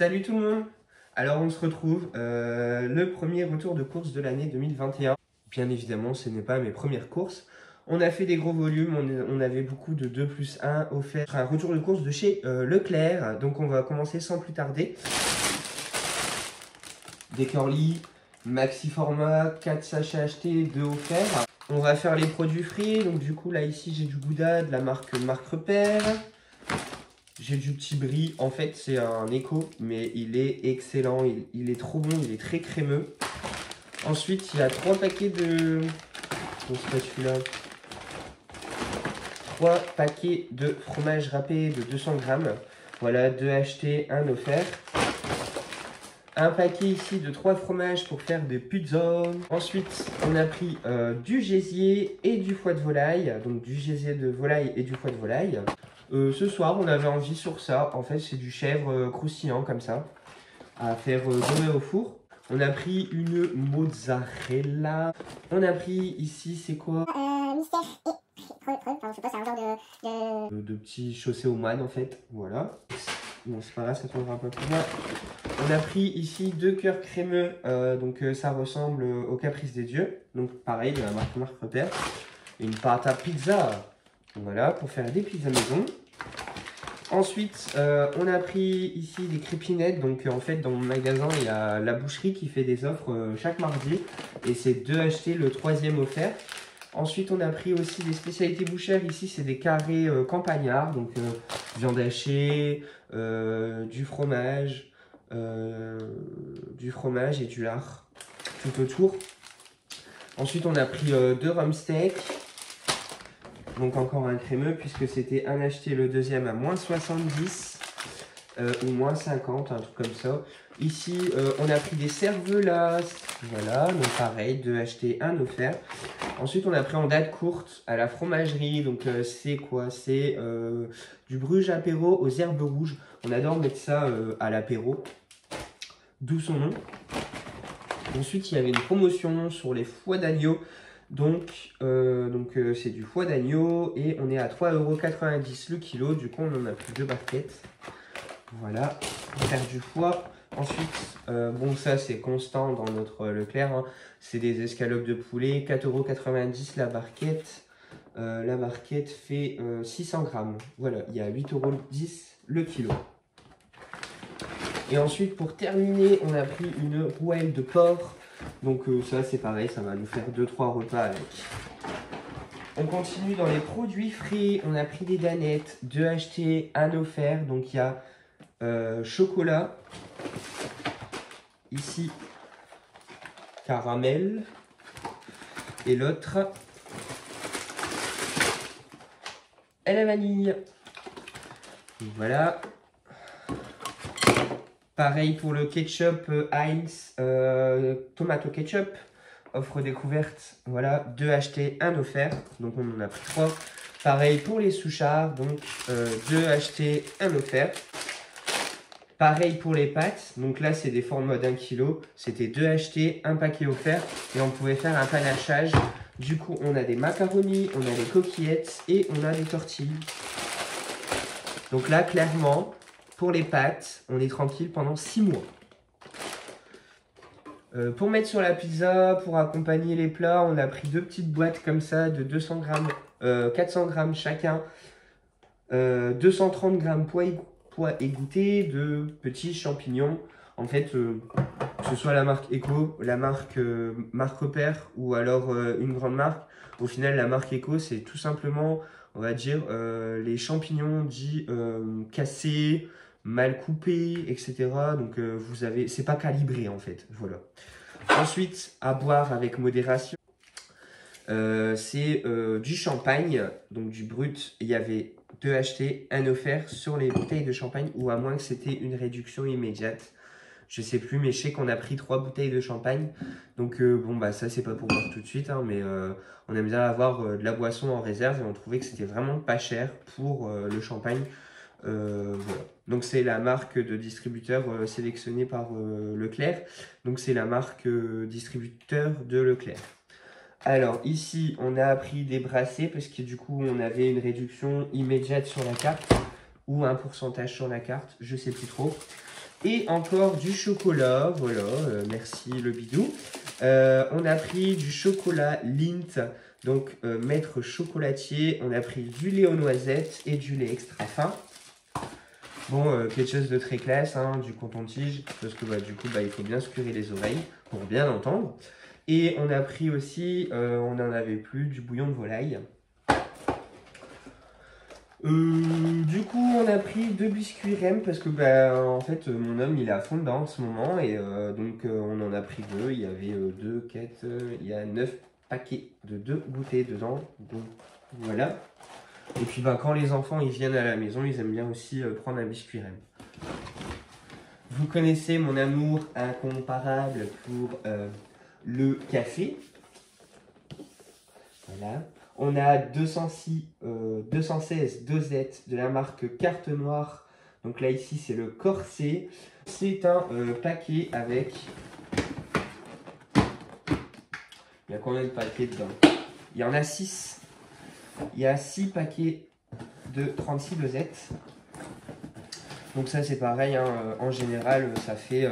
Salut tout le monde Alors on se retrouve, euh, le premier retour de course de l'année 2021. Bien évidemment, ce n'est pas mes premières courses. On a fait des gros volumes, on, avait beaucoup de 2 plus 1 offert. Un retour de course de chez euh, Leclerc, donc on va commencer sans plus tarder. Des curly, maxi format, 4 sachets achetés, 2 offerts. On va faire les produits frits, donc du coup là ici j'ai du gouda de la marque Marque Repère. J'ai du petit brie, en fait c'est un écho, mais il est excellent, il, est trop bon, il est très crémeux. Ensuite il y a trois paquets de... celui-là? Trois paquets de fromage râpé de 200 grammes. Voilà, deux achetés, un offert. Un paquet ici de trois fromages pour faire des pizzas. Ensuite, on a pris euh, du gésier et du foie de volaille. Donc du gésier de volaille et du foie de volaille. Euh, ce soir, on avait envie sur ça. En fait, c'est du chèvre euh, croustillant comme ça, à faire euh, au four. On a pris une mozzarella. On a pris ici, c'est quoi? Euh, Mystère et je sais pas, c'est un genre de... De, de petits chaussées au moine en fait. Voilà. Bon, c'est pas grave, ça tombera pas plus loin. On a pris ici deux cœurs crémeux. donc, ça ressemble au Caprice des Dieux. Donc, pareil, de la marque Marque Repère. Une pâte à pizza. Voilà, pour faire des pizzas maison. Ensuite, euh, on a pris ici des crépinettes. Donc, en fait, dans mon magasin, il y a la boucherie qui fait des offres euh, chaque mardi. Et c'est deux achetés, le troisième offert. Ensuite, on a pris aussi des spécialités bouchères. Ici, c'est des carrés euh, campagnards. Donc, viande hachée, du fromage, du fromage et du lard tout autour. Ensuite, on a pris deux rhum steaks donc encore un crémeux puisque c'était un acheté, le deuxième à moins 70 euh, ou moins 50, un truc comme ça. Ici, euh, on a pris des cervelas, voilà, donc pareil, deux achetés, un offert. Ensuite, on a pris en date courte à la fromagerie, donc euh, c'est quoi? C'est du bruges apéro aux herbes rouges. On adore mettre ça à l'apéro, d'où son nom. Ensuite, il y avait une promotion sur les foies d'agneau. Donc, euh, euh, c'est du foie d'agneau et on est à 3,90€ le kilo. Du coup, on en a plus deux barquettes. Voilà, faire du foie. Ensuite, euh, bon, ça c'est constant dans notre Leclerc. Hein. C'est des escalopes de poulet, 4,90€ la barquette. la barquette fait 600 grammes. Voilà, il y a 8,10€ le kilo. Et ensuite, pour terminer, on a pris une rouelle de porc donc euh, ça c'est pareil, ça va nous faire 2-3 repas avec. On continue dans les produits frits. On a pris des danettes, deux achetés, un offert. Donc il y a euh, chocolat. Ici, caramel. Et l'autre, est la vanille. Voilà. Pareil pour le ketchup euh, Heinz, euh, tomato ketchup, offre découverte, voilà, deux achetés, un offert, donc on en a pris trois. Pareil pour les souchards, donc euh, deux achetés, un offert. Pareil pour les pâtes, donc là c'est des formats d'un kilo, c'était deux achetés, un paquet offert, et on pouvait faire un panachage. Du coup on a des macaronis, on a des coquillettes et on a des tortilles. Donc là clairement, pour les pâtes, on est tranquille pendant 6 mois. Euh, pour mettre sur la pizza, pour accompagner les plats, on a pris deux petites boîtes comme ça de 200 grammes, 400 euh, grammes chacun, 230 euh, grammes poids, poids égoutté de petits champignons. En fait, que ce soit la marque Eco, la marque Marque Repère ou alors une grande marque, au final, la marque Eco, c'est tout simplement, on va dire, les champignons dits cassés, mal coupé, etc. Donc euh, vous avez, c'est pas calibré en fait, voilà. Ensuite, à boire avec modération, euh, c'est euh, du champagne, donc du brut. Il y avait deux achetés, un offert sur les bouteilles de champagne, ou à moins que c'était une réduction immédiate. Je sais plus, mais je sais qu'on a pris trois bouteilles de champagne. Donc bon, bah ça c'est pas pour boire tout de suite, hein, mais on aime bien avoir de la boisson en réserve et on trouvait que c'était vraiment pas cher pour le champagne. Euh, Donc c'est la marque de distributeur euh, sélectionnée par euh, Leclerc. Donc c'est la marque distributeur de Leclerc. Alors ici on a pris des brassés parce que du coup on avait une réduction immédiate sur la carte ou un pourcentage sur la carte, je sais plus trop. Et encore du chocolat, voilà, euh, merci le bidou. Euh, on a pris du chocolat Lint, donc euh, maître chocolatier. On a pris du lait aux noisettes et du lait extra fin. Bon, quelque chose de très classe, hein, du coton-tige, parce que bah, du coup, bah, il faut bien curer les oreilles pour bien entendre. Et on a pris aussi, on n'en avait plus, du bouillon de volaille. Euh, du coup, on a pris deux biscuits REM parce que, bah, en fait, mon homme il est à fond dedans en ce moment et euh, donc euh, on en a pris deux. Il y avait deux, quatre, il y a neuf paquets de deux bouteilles dedans. Donc voilà. Et puis, bah, quand les enfants ils viennent à la maison, ils aiment bien aussi prendre un biscuit REM. Vous connaissez mon amour incomparable pour le café. Voilà. On a 206, 216 dosettes de la marque Carte Noire. Donc là, ici, c'est le corset. C'est un euh, paquet avec... Il y a combien de paquets dedans? Il y en a 6. Il y a 6 paquets de 36 dosettes. Donc ça, c'est pareil. Hein, euh, en général, ça fait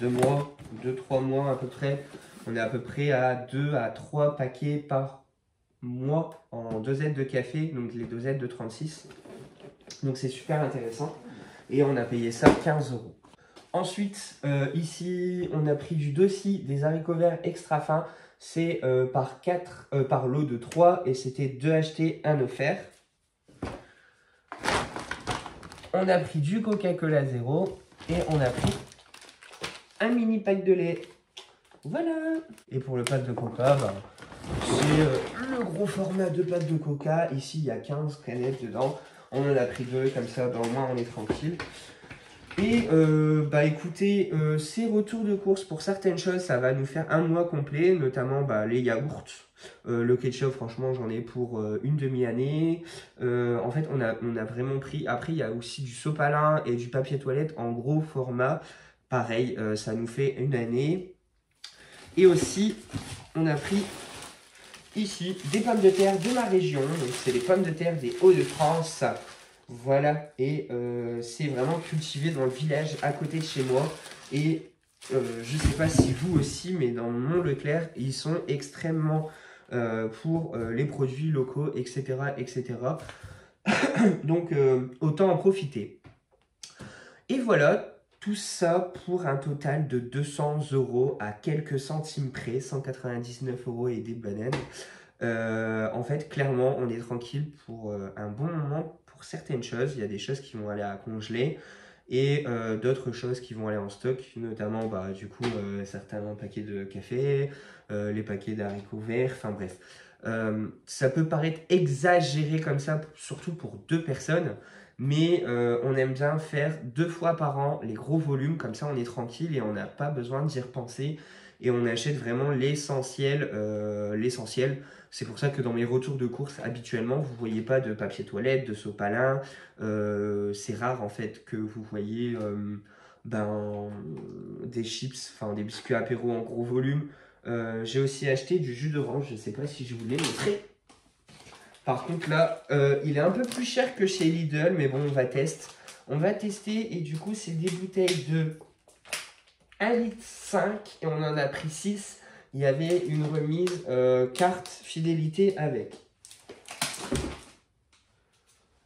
2 euh, mois, 2-3 mois à peu près. On est à peu près à 2 à 3 paquets par moi en dosettes de café, donc les dosettes de 36. Donc c'est super intéressant. Et on a payé ça 15 euros. Ensuite, euh, ici, on a pris du dossier des haricots verts extra fins. C'est euh, par, 4, euh, par lot de 3 et c'était 2 achetés, 1 offert. On a pris du Coca-Cola zéro et on a pris un mini pack de lait. Voilà Et pour le pack de coca, bah, c'est euh, le gros format de pâte de coca. Ici, il y a 15 canettes dedans. On en a pris deux, comme ça, ben, au moins on est tranquille. Et euh, bah écoutez, euh, ces retours de course pour certaines choses, ça va nous faire un mois complet, notamment bah, les yaourts. le ketchup, franchement, j'en ai pour une demi-année. en fait, on a, on a vraiment pris. Après, il y a aussi du sopalin et du papier toilette en gros format. Pareil, ça nous fait une année. Et aussi, on a pris ici des pommes de terre de ma région. Donc c'est les pommes de terre des Hauts-de-France. Voilà, et euh, c'est vraiment cultivé dans le village à côté de chez moi. Et euh, je ne sais pas si vous aussi, mais dans mon Leclerc, ils sont extrêmement euh, pour les produits locaux, etc. etc. Donc autant en profiter. Et voilà, tout ça pour un total de 200 euros à quelques centimes près, 199 euros et des bananes. En fait, clairement, on est tranquille pour un bon moment certaines choses. Il y a des choses qui vont aller à congeler et euh, d'autres choses qui vont aller en stock, notamment bah, du coup certains paquets de café, les paquets d'haricots verts, enfin bref. ça peut paraître exagéré comme ça, surtout pour deux personnes, mais euh, on aime bien faire deux fois par an les gros volumes, comme ça on est tranquille et on n'a pas besoin d'y repenser et on achète vraiment l'essentiel. Euh, l'essentiel. C'est pour ça que dans mes retours de course, habituellement, vous voyez pas de papier toilette, de sopalin. Euh, c'est rare en fait que vous voyez ben, des chips, enfin des biscuits apéro en gros volume. J'ai aussi acheté du jus d'orange, je sais pas si je vous l'ai montré. Par contre, là, euh, il est un peu plus cher que chez Lidl, mais bon, on va tester. On va tester et du coup, c'est des bouteilles de 1,5 litre et on en a pris 6. Il y avait une remise euh, carte fidélité avec.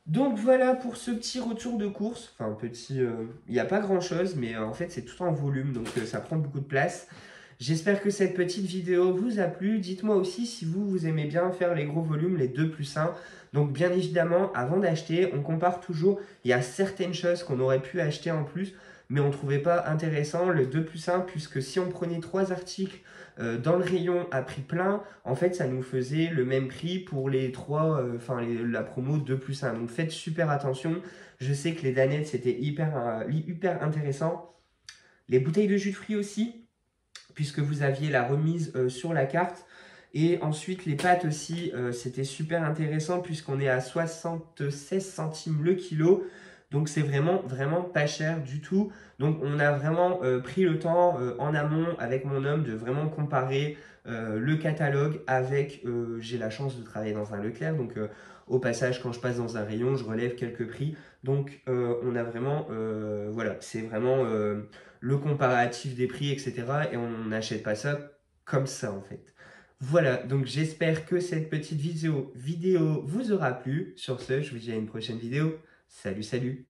Donc voilà pour ce petit retour de course. Enfin, petit, euh, il n'y a pas grand chose, mais en fait, c'est tout en volume, donc ça prend beaucoup de place. J'espère que cette petite vidéo vous a plu. Dites-moi aussi si vous, vous aimez bien faire les gros volumes, les 2 plus 1. Donc bien évidemment, avant d'acheter, on compare toujours. Il y a certaines choses qu'on aurait pu acheter en plus, mais on ne trouvait pas intéressant le 2 plus 1, puisque si on prenait trois articles euh, dans le rayon à prix plein, en fait, ça nous faisait le même prix pour les trois, euh, enfin la promo 2 plus 1. Donc faites super attention. Je sais que les danettes, c'était hyper, euh, hyper intéressant. Les bouteilles de jus de fruits aussi, puisque vous aviez la remise sur la carte. Et ensuite, les pâtes aussi, c'était super intéressant puisqu'on est à 76 centimes le kilo. Donc c'est vraiment vraiment pas cher du tout. Donc on a vraiment euh, pris le temps euh, en amont avec mon homme de vraiment comparer euh, le catalogue avec j'ai la chance de travailler dans un Leclerc donc au passage quand je passe dans un rayon, je relève quelques prix. Donc on a vraiment voilà, c'est vraiment le comparatif des prix etc et on n'achète pas ça comme ça en fait. Voilà, donc j'espère que cette petite vidéo, vidéo vous aura plu. Sur ce, je vous dis à une prochaine vidéo. Salut, salut.